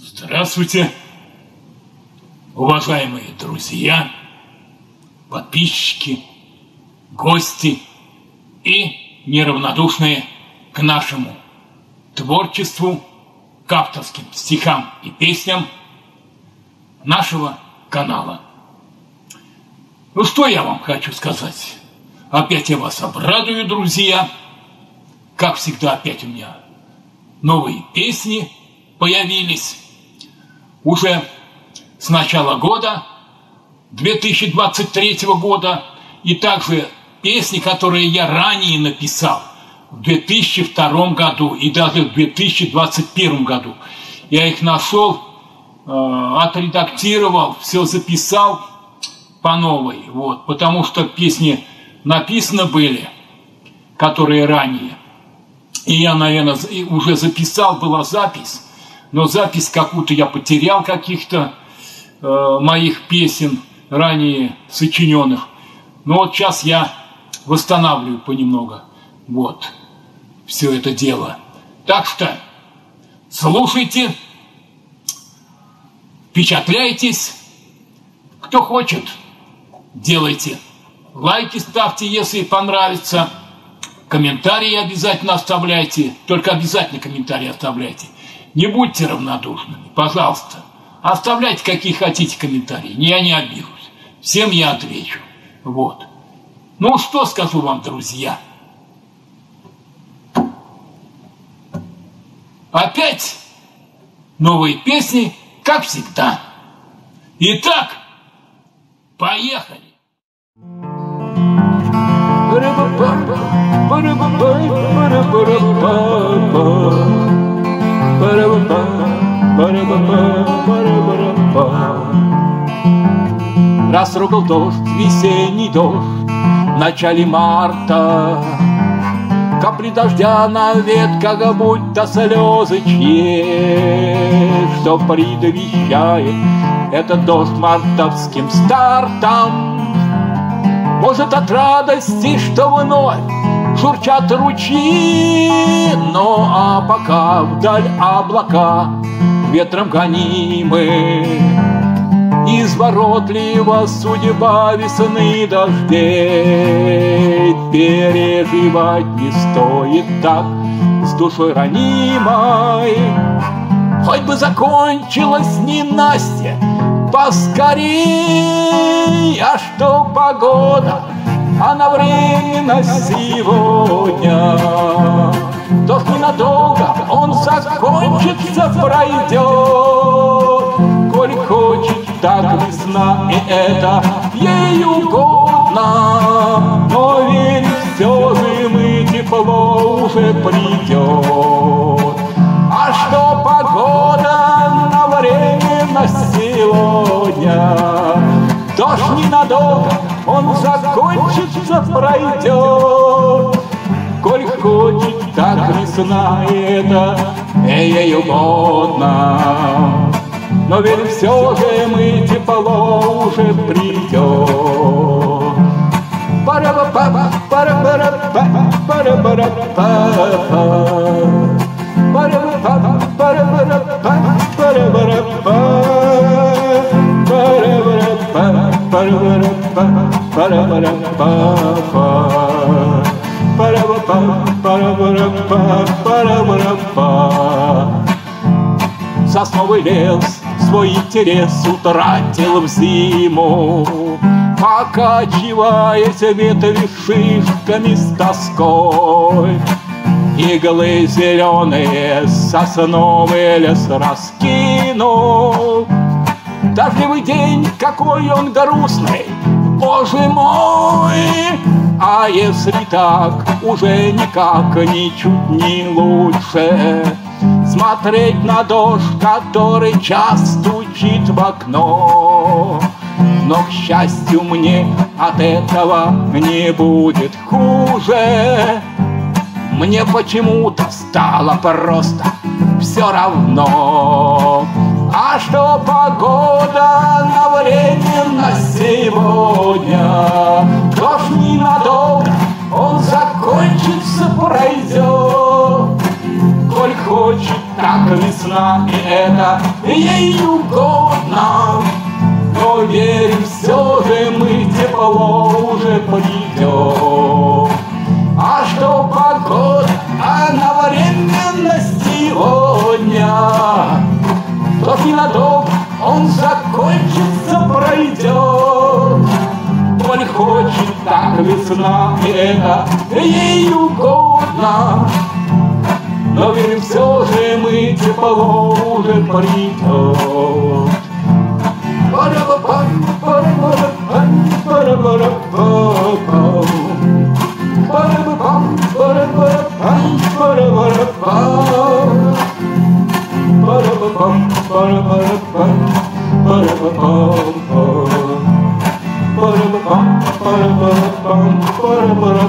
Здравствуйте, уважаемые друзья, подписчики, гости и неравнодушные к нашему творчеству, к авторским стихам и песням нашего канала. Ну что я вам хочу сказать? Опять я вас обрадую, друзья. Как всегда, опять у меня новые песни появились. Уже с начала года, 2023 года, и также песни, которые я ранее написал в 2002 году и даже в 2021 году. Я их нашел, э, отредактировал, все записал по новой, вот, потому что песни написаны были, которые ранее. И я, наверное, уже записал, была запись, но запись какую-то я потерял каких-то э, моих песен ранее сочиненных. Но вот сейчас я восстанавливаю понемногу вот все это дело. Так что слушайте, впечатляйтесь, кто хочет, делайте. Лайки ставьте, если понравится. Комментарии обязательно оставляйте. Только обязательно комментарии оставляйте. Не будьте равнодушными, пожалуйста. Оставляйте какие хотите комментарии, я не обижусь. Всем я отвечу. Вот. Ну, что скажу вам, друзья? Опять новые песни, как всегда. Итак, поехали. Растрогал дождь, весенний дождь В начале марта. Капли дождя на ветках, будто слезы чьи, Что предвещает этот дождь мартовским стартом. Может, от радости, что вновь журчат ручьи, Ну а пока вдаль облака ветром гонимы, Изворотлива судьба весны дождей, Переживать не стоит так с душой ранимой. Хоть бы закончилась ненастье поскорей, А что погода она временно сегодня. Дождь ненадолго, он закончится, пройдет. Коль хочет так весна, и это ей угодно. Но верь, все же мы тепло уже придет. Закончится, пройдет. Коль хочет так весна это ей угодно. Но ведь все же мы тепло уже придет. Пара-пара-па, пара-па-па, пара-пара-па, пара-пара-па. Сосновый лес свой интерес утратил в зиму, Покачиваясь ветви шишками с тоской. Иглы зеленые сосновый лес раскинул, Дождливый день, какой он грустный, боже мой! А если так, уже никак ничуть не лучше. Смотреть на дождь, который час стучит в окно. Но, к счастью, мне от этого не будет хуже. Мне почему-то стало просто все равно что погода на временно сегодня? Дождь ненадолго, он закончится, пройдет. Коль хочет так весна, и это ей угодно. Но верим, все же мы тепло уже придет. Ненадолго он закончится, пройдет. Коль хочет так весна, и это ей угодно. Но верим, все же мы тепло уже придет. Пара-па-пам, пара-пара-пам, ba ba ba ba ba